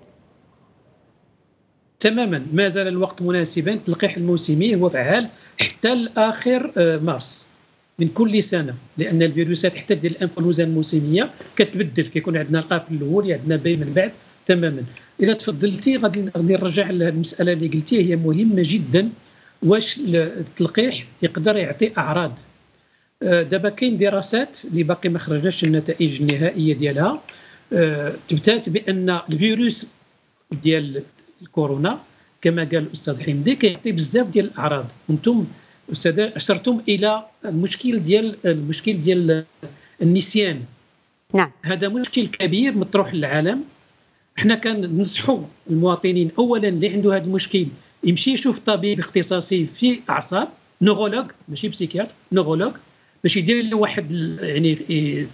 تماما ما زال الوقت مناسبا التلقيح الموسمي هو فعال حتى لاخر آه، مارس من كل سنة لأن الفيروسات حتى ديال الإنفلونزا الموسمية كتبدل كيكون عندنا القاف الأول عندنا بي من بعد تماما. إذا تفضلتي غادي نرجع للمسألة اللي قلتيها هي مهمة جدا. واش التلقيح يقدر يعطي أعراض؟ آه، دابا كاين دراسات اللي باقي ما خرجتش النتائج النهائية ديالها. آه، تبتات بأن الفيروس ديال الكورونا كما قال الأستاذ حمدي كيعطي بزاف ديال الأعراض. أنتم أستاذ أشرتم إلى المشكل ديال المشكل ديال النسيان. نعم. هذا مشكل كبير مطروح للعالم. إحنا كننصحوا المواطنين اولا اللي عنده هذا المشكل يمشي يشوف طبيب اختصاصي في أعصاب نورولوج ماشي بسيكياتر نورولوج باش يدير له واحد يعني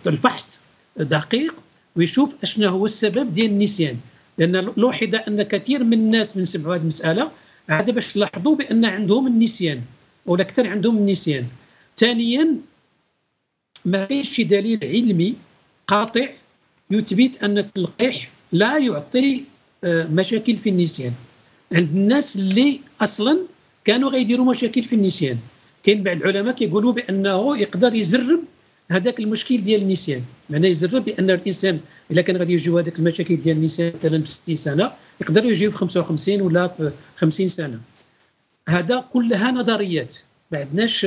الفحص دقيق ويشوف اشنا هو السبب ديال النسيان. لأن لوحظ أن كثير من الناس من سمعوا هذه المسألة عاد باش تلاحظوا بأن عندهم النسيان. ولا أكثر عندهم النسيان ثانيا ما كاينش شي دليل علمي قاطع يثبت أن التلقيح لا يعطي آه، مشاكل في النسيان. عند الناس اللي أصلا كانوا غيديروا مشاكل في النسيان. كاين بعض العلماء كيقولوا بأنه يقدر يزرب هذاك المشكل ديال النسيان. معناه يزرب بأن الإنسان اذا كان غادي يجيو هذاك المشاكل ديال النسيان مثلا في 60 سنة يقدروا يجيو في 55 ولا في 50 سنة. هذا كلها نظريات. ما عندناش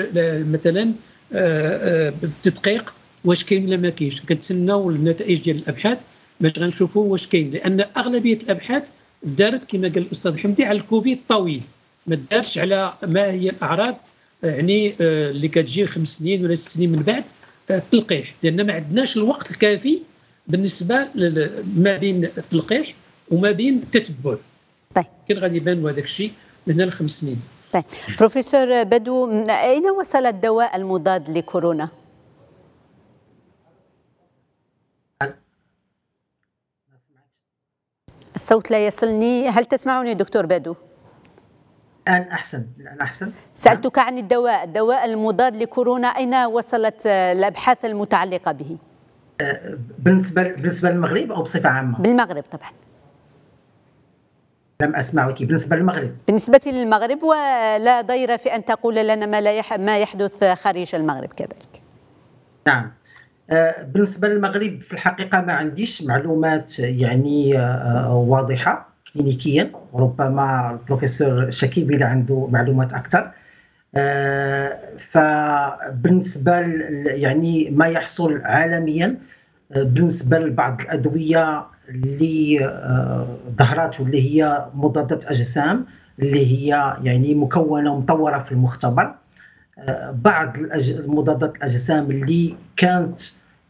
مثلا آه، آه، بالتدقيق واش كاين ولا ما كاينش. كنتسناو النتائج ديال الأبحاث باش غنشوفوا واش كاين. لأن أغلبية الأبحاث دارت كما قال الأستاذ حمدي على الكوفيد الطويل ما دارش على ما هي الأعراض يعني آه، اللي كتجي خمس سنين ولا ست سنين من بعد التلقيح. لأن ما عندناش الوقت الكافي بالنسبة ما بين التلقيح وما بين التتبع. طيب. كان غادي يبان هذاك الشيء. من هنا لخمس سنين طيب بروفيسور بدو اين وصل الدواء المضاد لكورونا؟ الصوت لا يصلني هل تسمعني دكتور بدو؟ الآن أحسن الآن أحسن سألتك عن الدواء الدواء المضاد لكورونا أين وصلت الأبحاث المتعلقة به؟ أه، بالنسبة بالنسبة للمغرب أو بصفة عامة؟ بالمغرب طبعا لم أسمعك بالنسبة للمغرب. بالنسبة للمغرب ولا ضير في أن تقول لنا ما, لا يح... ما يحدث خارج المغرب كذلك. نعم. أه، بالنسبة للمغرب في الحقيقة ما عنديش معلومات يعني أه، واضحة كلينيكيا. ربما البروفيسور شكيب إلى عنده معلومات أكثر. أه، فبالنسبة يعني ما يحصل عالميا بالنسبة لبعض الأدوية اللي ظهرت واللي هي مضادات أجسام اللي هي يعني مكونة ومطورة في المختبر. بعض مضادات الأجسام اللي كانت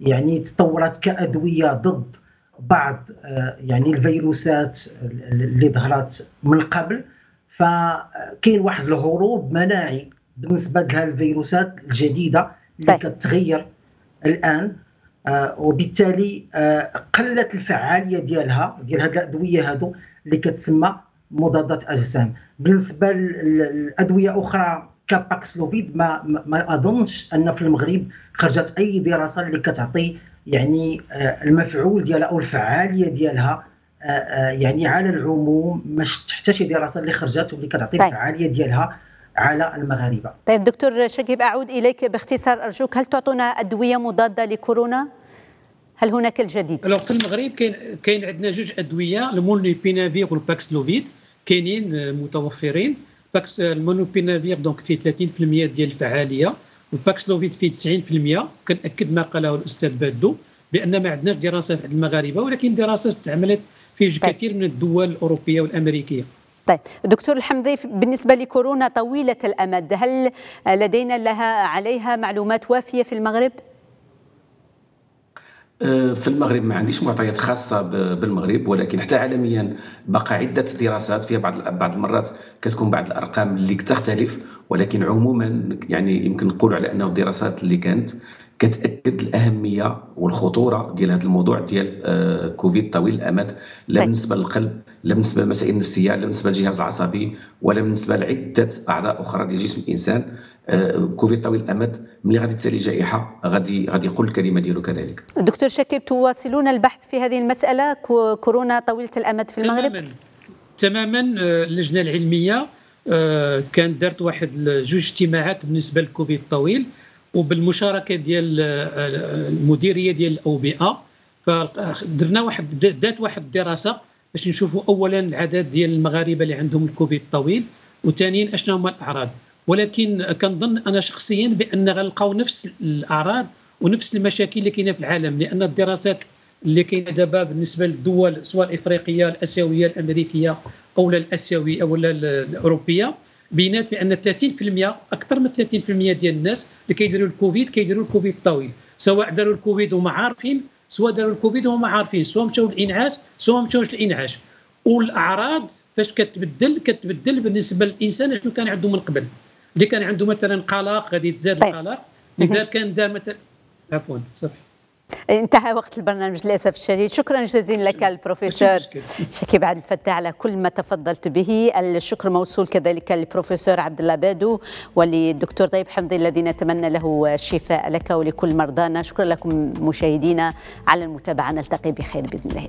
يعني تطورت كأدوية ضد بعض آه، يعني الفيروسات اللي ظهرت من قبل. فكاين واحد الهروب مناعي بالنسبة لها الفيروسات الجديدة اللي طيب. كتغير الآن. آه، وبالتالي آه، قلت الفعالية ديالها ديال هاد الأدوية هادو اللي كتسمى مضادات أجسام بالنسبة للادويه أخرى كباكسلوفيد ما ما أظنش أن في المغرب خرجت أي دراسة اللي كتعطي يعني آه، المفعول ديالها أو الفعالية ديالها آه، آه، يعني على العموم ما شفت حتى شي دراسة اللي خرجت واللي كتعطي طيب. الفعالية ديالها على المغاربة. طيب دكتور شكيب أعود إليك باختصار أرجوك هل تعطونا أدوية مضادة لكورونا؟ هل هناك الجديد؟ لو في المغرب كاين كاين عندنا جوج أدوية المولنوبيرافير والباكسلوفيد كاينين متوفرين باكس المولنوبيرافير donc فيه 30% ديال الفعاليه والباكسلوفيد فيه 90% كنأكد ما قاله الأستاذ بادو بأن ما عندناش دراسة في المغاربة ولكن دراسة استعملت في طيب. كثير من الدول الأوروبية والأمريكية طيب دكتور الحمدي بالنسبة لكورونا طويلة الأمد هل لدينا لها عليها معلومات وافية في المغرب؟ آه، في المغرب ما عنديش معطيات خاصة بالمغرب ولكن حتى عالميا بقى عدة دراسات فيها بعض بعض المرات كتكون بعض الأرقام اللي تختلف ولكن عموما يعني يمكن نقول على أنه الدراسات اللي كانت كتأكد الأهمية والخطورة ديال هذا الموضوع ديال آه، كوفيد طويل الأمد لا طيب. بالنسبة للقلب لا بالنسبة للمسائل النفسية لا بالنسبة للجهاز العصبي ولا بالنسبة لعدة أعضاء أخرى ديال جسم الإنسان. آه، كوفيد طويل الأمد ملي غادي تسالي جائحة غادي غادي يقول الكلمة ديالو كذلك. دكتور شكيب تواصلون البحث في هذه المسألة؟ كورونا طويلة الأمد في المغرب؟ تماما. تماما. آه، اللجنة العلمية كانت دارت واحد جوج اجتماعات بالنسبة للكوفيد الطويل وبالمشاركة ديال المديرية ديال الأوبئة. فدرنا واحد دات واحد الدراسة باش نشوفوا اولا العدد ديال المغاربة اللي عندهم الكوفيد الطويل وثانيا أشنو هما الأعراض. ولكن كنظن أنا شخصيا بأن غنلقاو نفس الأعراض ونفس المشاكل اللي كاينة في العالم لأن الدراسات اللي كاينة دابا بالنسبة للدول سواء الإفريقية الآسيوية الأمريكية أو الآسيوية أو الأوروبية بينات بأن 30% أكثر من 30% ديال الناس اللي كيديروا الكوفيد كيديروا الكوفيد الطويل سواء داروا الكوفيد وما عارفين سواء داروا الكوفيد وما عارفين سواء مشاو للإنعاش سواء مشاوش للإنعاش. والأعراض فاش كتبدل كتبدل بالنسبة للإنسان شنو كان عنده من قبل. اللي كان عنده مثلا قلق غادي تزاد طيب. القلق. اذا كان دار مثلا عفوا صافي. انتهى وقت البرنامج للأسف الشديد. شكرا جزيلا لك البروفيسور شكيب عبد الفتاح على كل ما تفضلت به. الشكر موصول كذلك للبروفيسور عبد الله بادو وللدكتور طيب حمدي الذي نتمنى له الشفاء لك ولكل مرضانا. شكرا لكم مشاهدينا على المتابعة. نلتقي بخير بإذن الله.